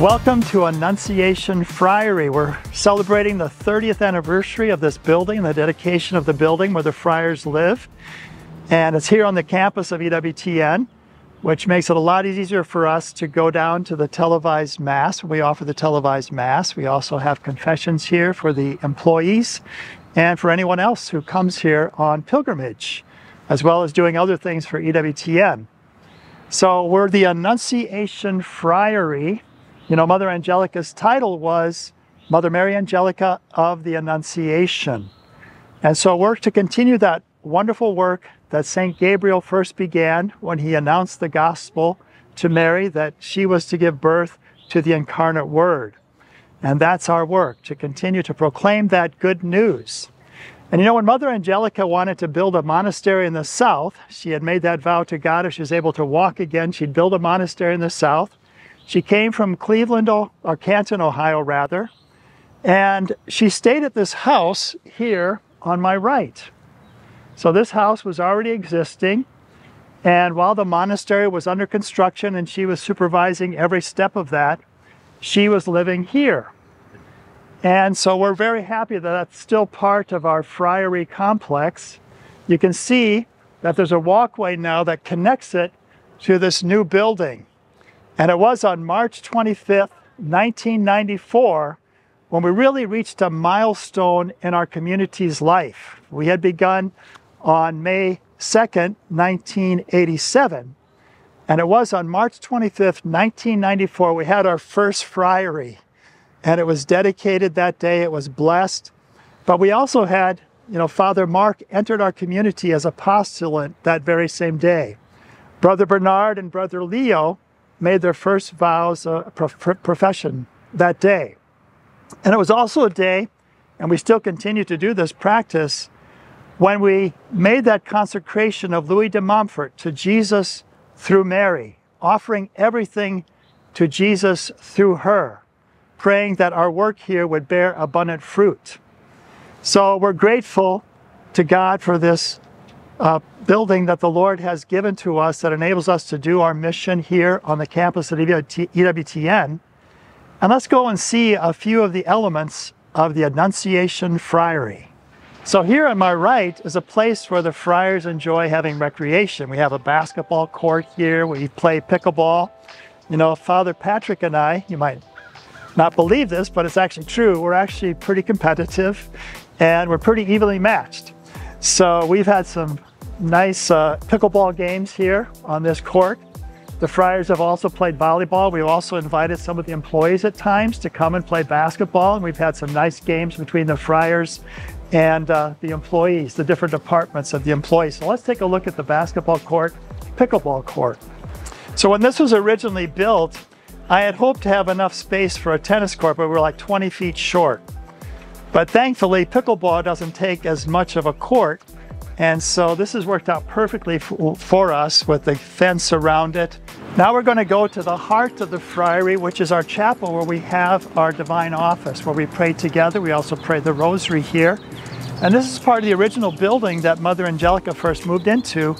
Welcome to Annunciation Friary. We're celebrating the 30th anniversary of this building, the dedication of the building where the friars live. And it's here on the campus of EWTN, which makes it a lot easier for us to go down to the televised Mass. We offer the televised Mass. We also have confessions here for the employees and for anyone else who comes here on pilgrimage, as well as doing other things for EWTN. So we're the Annunciation Friary you know, Mother Angelica's title was Mother Mary Angelica of the Annunciation. And so we're to continue that wonderful work that St. Gabriel first began when he announced the gospel to Mary that she was to give birth to the incarnate Word. And that's our work, to continue to proclaim that good news. And you know, when Mother Angelica wanted to build a monastery in the south, she had made that vow to God if she was able to walk again, she'd build a monastery in the south. She came from Cleveland, or Canton, Ohio, rather, and she stayed at this house here on my right. So this house was already existing, and while the monastery was under construction and she was supervising every step of that, she was living here. And so we're very happy that that's still part of our friary complex. You can see that there's a walkway now that connects it to this new building. And it was on March 25th, 1994, when we really reached a milestone in our community's life. We had begun on May 2nd, 1987. And it was on March 25th, 1994, we had our first friary. And it was dedicated that day, it was blessed. But we also had, you know, Father Mark entered our community as a postulant that very same day. Brother Bernard and Brother Leo made their first vows uh, profession that day. And it was also a day, and we still continue to do this practice, when we made that consecration of Louis de Montfort to Jesus through Mary, offering everything to Jesus through her, praying that our work here would bear abundant fruit. So we're grateful to God for this uh, building that the Lord has given to us that enables us to do our mission here on the campus at EWTN. And let's go and see a few of the elements of the Annunciation Friary. So here on my right is a place where the friars enjoy having recreation. We have a basketball court here. We play pickleball. You know, Father Patrick and I, you might not believe this, but it's actually true. We're actually pretty competitive and we're pretty evenly matched. So we've had some nice uh, pickleball games here on this court. The Friars have also played volleyball. We've also invited some of the employees at times to come and play basketball. And we've had some nice games between the Friars and uh, the employees, the different departments of the employees. So let's take a look at the basketball court, pickleball court. So when this was originally built, I had hoped to have enough space for a tennis court, but we we're like 20 feet short. But thankfully, pickleball doesn't take as much of a court and so this has worked out perfectly for us with the fence around it. Now we're going to go to the heart of the friary, which is our chapel where we have our divine office, where we pray together. We also pray the rosary here. And this is part of the original building that Mother Angelica first moved into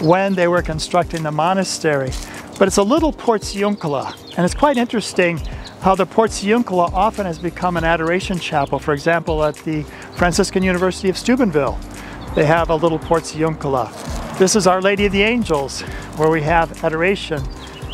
when they were constructing the monastery. But it's a little portiuncula, and it's quite interesting how the portiuncula often has become an adoration chapel, for example, at the Franciscan University of Steubenville they have a little portiuncula. This is Our Lady of the Angels, where we have adoration.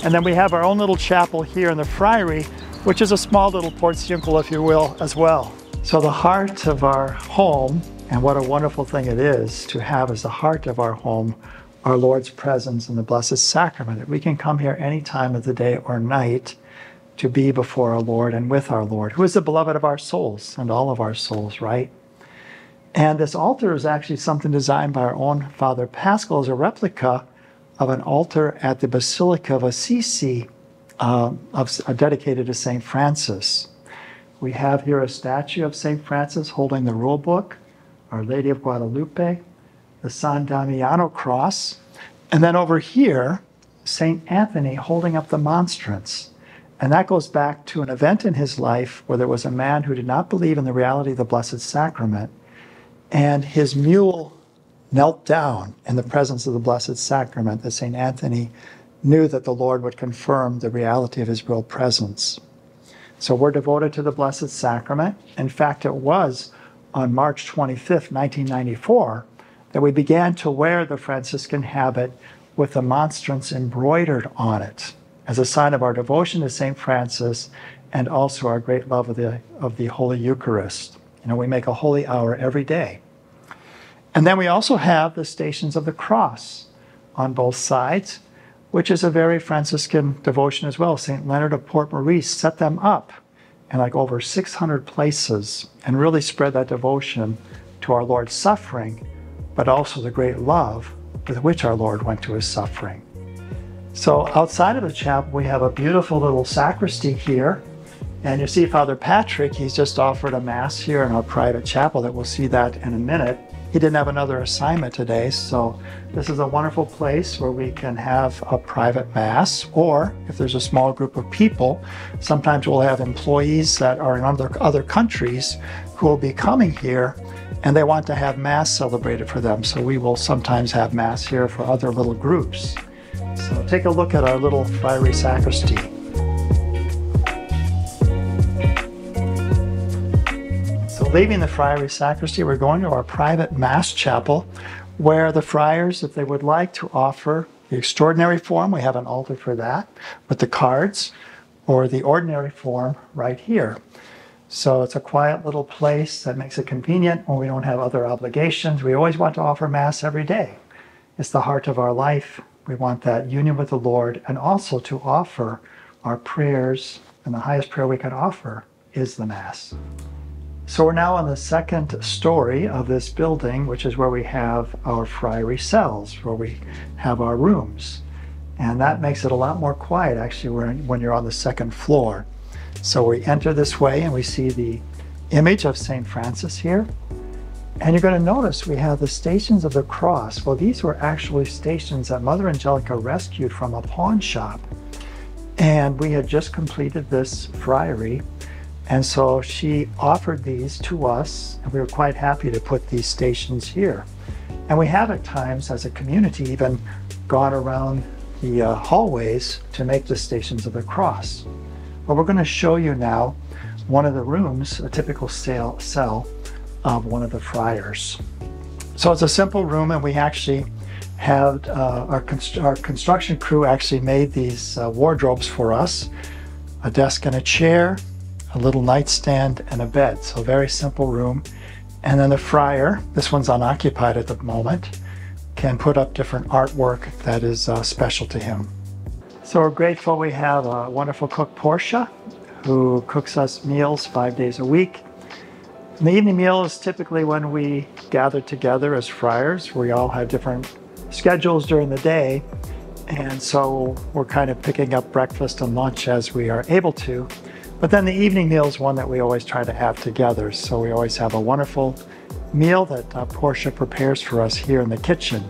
And then we have our own little chapel here in the friary, which is a small little portiuncula, if you will, as well. So the heart of our home, and what a wonderful thing it is to have as the heart of our home our Lord's presence in the Blessed Sacrament. That we can come here any time of the day or night to be before our Lord and with our Lord, who is the beloved of our souls and all of our souls, right? And this altar is actually something designed by our own Father Paschal as a replica of an altar at the Basilica of Assisi uh, of, uh, dedicated to St. Francis. We have here a statue of St. Francis holding the rule book, Our Lady of Guadalupe, the San Damiano cross, and then over here, St. Anthony holding up the monstrance. And that goes back to an event in his life where there was a man who did not believe in the reality of the Blessed Sacrament and his mule knelt down in the presence of the Blessed Sacrament that St. Anthony knew that the Lord would confirm the reality of his real presence. So we're devoted to the Blessed Sacrament. In fact, it was on March 25th, 1994, that we began to wear the Franciscan habit with the monstrance embroidered on it as a sign of our devotion to St. Francis and also our great love of the, of the Holy Eucharist. You know, we make a holy hour every day. And then we also have the Stations of the Cross on both sides, which is a very Franciscan devotion as well. St. Leonard of Port Maurice set them up in like over 600 places and really spread that devotion to our Lord's suffering, but also the great love with which our Lord went to his suffering. So outside of the chapel, we have a beautiful little sacristy here. And you see Father Patrick, he's just offered a mass here in our private chapel that we'll see that in a minute. He didn't have another assignment today, so this is a wonderful place where we can have a private mass, or if there's a small group of people, sometimes we'll have employees that are in other, other countries who will be coming here and they want to have mass celebrated for them. So we will sometimes have mass here for other little groups. So take a look at our little friary sacristy. Leaving the friary sacristy, we're going to our private mass chapel where the friars, if they would like to offer the extraordinary form, we have an altar for that, with the cards, or the ordinary form right here. So it's a quiet little place that makes it convenient when we don't have other obligations. We always want to offer Mass every day. It's the heart of our life. We want that union with the Lord and also to offer our prayers. And the highest prayer we can offer is the Mass. So we're now on the second story of this building, which is where we have our friary cells, where we have our rooms. And that makes it a lot more quiet actually when you're on the second floor. So we enter this way and we see the image of St. Francis here. And you're going to notice we have the Stations of the Cross. Well, these were actually stations that Mother Angelica rescued from a pawn shop. And we had just completed this friary. And so she offered these to us, and we were quite happy to put these stations here. And we have at times, as a community, even gone around the uh, hallways to make the Stations of the Cross. But we're going to show you now one of the rooms, a typical cell, cell of one of the friars. So it's a simple room, and we actually have uh, our, const our, construction crew actually made these uh, wardrobes for us a desk and a chair, a little nightstand, and a bed. So, very simple room. And then the friar, this one's unoccupied at the moment, can put up different artwork that is uh, special to him. So we're grateful we have a wonderful cook, Portia, who cooks us meals five days a week. And the evening meal is typically when we gather together as friars. We all have different schedules during the day. And so we're kind of picking up breakfast and lunch as we are able to. But then the evening meal is one that we always try to have together. So we always have a wonderful meal that uh, Portia prepares for us here in the kitchen.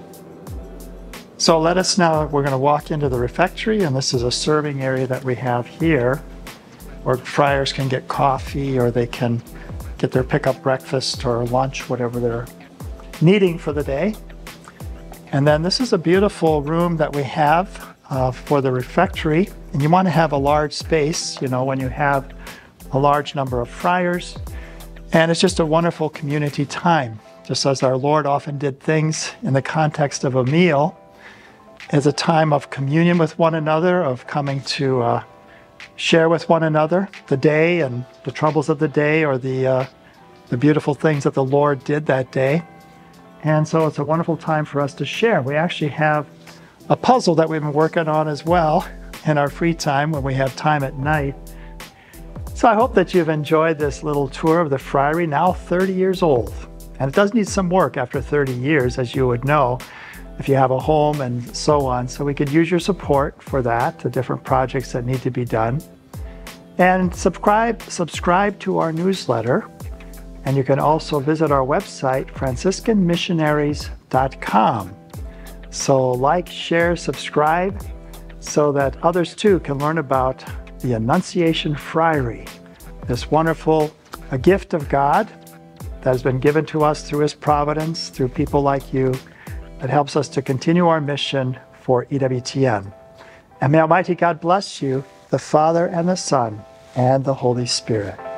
So let us now, we're going to walk into the refectory, and this is a serving area that we have here where friars can get coffee or they can get their pickup breakfast or lunch, whatever they're needing for the day. And then this is a beautiful room that we have uh, for the refectory. And you want to have a large space, you know, when you have a large number of friars. And it's just a wonderful community time, just as our Lord often did things in the context of a meal as a time of communion with one another, of coming to uh, share with one another the day and the troubles of the day or the, uh, the beautiful things that the Lord did that day. And so it's a wonderful time for us to share. We actually have a puzzle that we've been working on as well in our free time when we have time at night. So I hope that you've enjoyed this little tour of the Friary, now 30 years old. And it does need some work after 30 years, as you would know if you have a home and so on. So we could use your support for that, the different projects that need to be done. And subscribe, subscribe to our newsletter. And you can also visit our website, franciscanmissionaries.com. So like, share, subscribe so that others too can learn about the Annunciation Friary, this wonderful a gift of God that has been given to us through His providence, through people like you that helps us to continue our mission for EWTN. And may Almighty God bless you, the Father and the Son and the Holy Spirit.